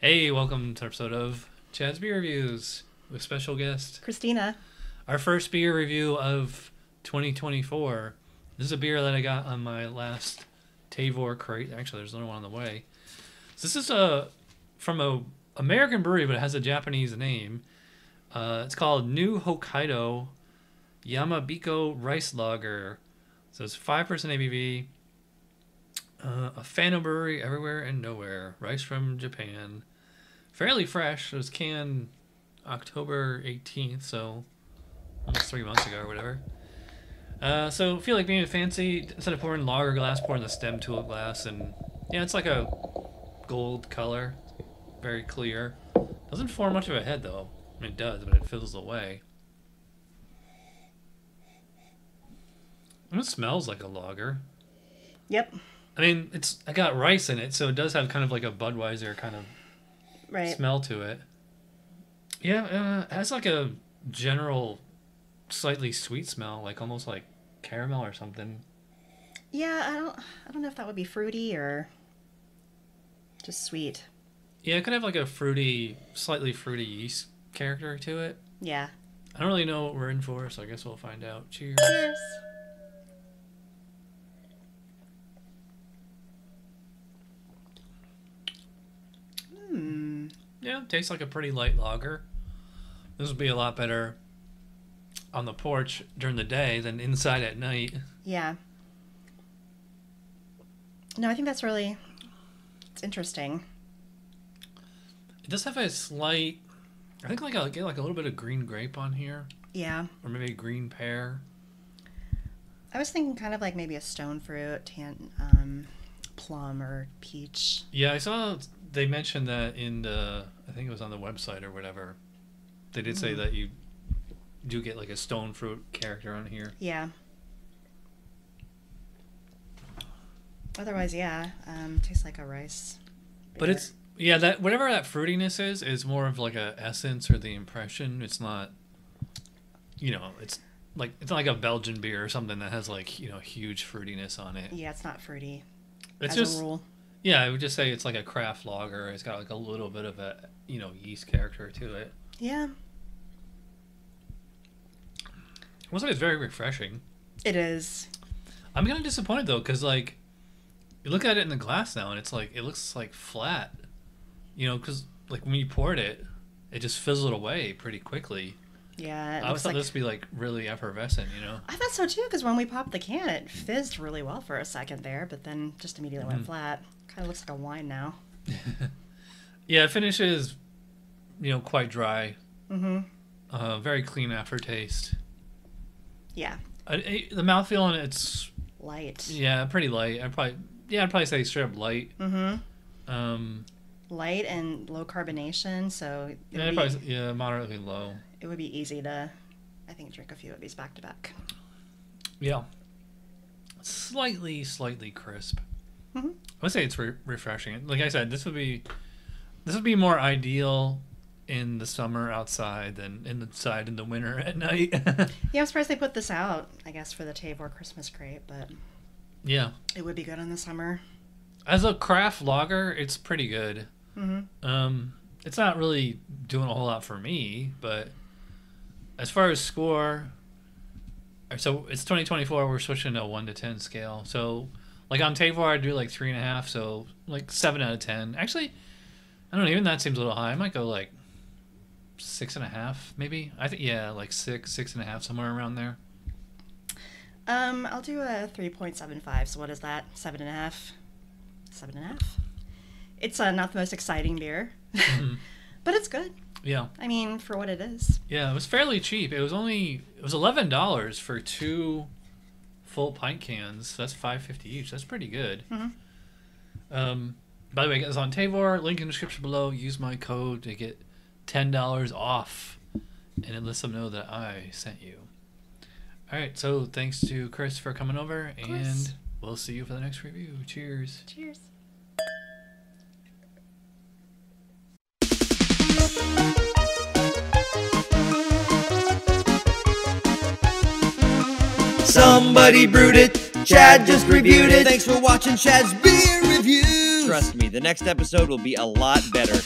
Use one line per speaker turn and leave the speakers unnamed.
Hey, welcome to an episode of Chad'z Beer Reviews with special guest.
Christina.
Our first beer review of 2024. This is a beer that I got on my last Tavour crate. Actually, there's another one on the way. So this is a from a American brewery, but it has a Japanese name. Uh, it's called New Hokkaido Yamabiko Rice Lager. So it's five percent ABV. Uh, a Fano brewery everywhere and nowhere. Rice from Japan. Fairly fresh. It was canned October 18th, so almost three months ago or whatever. Uh, so feel like being fancy instead of pouring lager glass, pouring the stem tool glass, and yeah, it's like a gold color, very clear. Doesn't form much of a head though. I mean, it does, but it fizzles away. It smells like a lager.
Yep.
I mean, it's I got rice in it, so it does have kind of like a Budweiser kind of
Right.
smell to it. Yeah, uh, it has like a general, slightly sweet smell, like almost like caramel or something.
Yeah, I don't I don't know if that would be fruity or just sweet.
Yeah, it could have like a fruity, slightly fruity yeast character to it.
Yeah.
I don't really know what we're in for, so I guess we'll find out. Cheers.
Cheers.
Yeah, tastes like a pretty light lager. This would be a lot better on the porch during the day than inside at night.
Yeah. No, I think that's really it's interesting.
It does have a slight, I think like I get like a little bit of green grape on here,
Yeah.
or maybe a green pear.
I was thinking kind of like maybe a stone fruit, tan, um, plum or peach.
Yeah, I saw they mentioned that in the think it was on the website or whatever. They did say
Mm.
that you do get like a stone fruit character on here.
Yeah. Otherwise, yeah, um, tastes like a rice.
But it's yeah, that whatever that fruitiness is is more of like a essence or the impression. It's not you know, it's like it's not like a Belgian beer or something that has like, you know, huge fruitiness on it.
yeah, it's not fruity
It's
as
just
a rule.
Yeah, I would just say it's like a craft lager. It's got like a little bit of a, you know, yeast character to it.
Yeah,
I will say it's very refreshing.
it is.
I'm kind of disappointed though, because like, you look at it in the glass now, and it's like it looks like flat. You know, because like when you poured it, it just fizzled away pretty quickly.
Yeah,
I always thought
like.
this would be like really effervescent. You know.
I thought so too, because when we popped the can, it fizzed really well for a second there, but then just immediately
Mm-hmm.
went flat. Kind of looks like a wine now.
Yeah, it finishes, you know, quite dry.
Mm-hmm.
Uh, very clean aftertaste.
Yeah,
I, I, the mouthfeel on it's
light.
yeah, pretty light. I'd probably yeah, I'd probably say straight up light.
Mm-hmm.
Um,
Light and low carbonation, so
yeah,
be,
probably, yeah, moderately low.
It would be easy to, I think, drink a few of these back to back.
Yeah. Slightly, slightly crisp.
Mhm.
I would say it's re- refreshing. Like I said, this would be this would be more ideal in the summer outside than inside in the winter at night.
Yeah, I'm surprised they put this out. I guess for the Tavour Christmas crate, but
yeah.
it would be good in the summer.
As a craft lager, it's pretty good.
Mm-hmm.
Um, it's not really doing a whole lot for me, but as far as score, so it's 2024. We're switching to a one to ten scale. So, like on Tavour, I'd do like three and a half. So like seven out of ten. Actually, I don't know. Even that seems a little high. I might go like six and a half, maybe. I think yeah, like six, six and a half, somewhere around there.
Um, I'll do a 3.75. So what is that? Seven and a half? Seven and a half? It's uh, not the most exciting beer,
Mhm.
but it's good.
Yeah,
I mean, for what it is.
yeah. It was fairly cheap. It was only it was eleven dollars for two full pint cans. That's five fifty each. That's pretty good.
Mhm.
Um, by the way, it's on Tavour. Link in the description below. Use my code to get ten dollars off, and it lets them know that I sent you. All right. So thanks to Chris for coming over, and we'll see you for the next review. Cheers.
Cheers.
Somebody brewed it. Chad just reviewed it.
Thanks for watching Chad'z Beer Reviews.
Trust me, the next episode will be a lot better.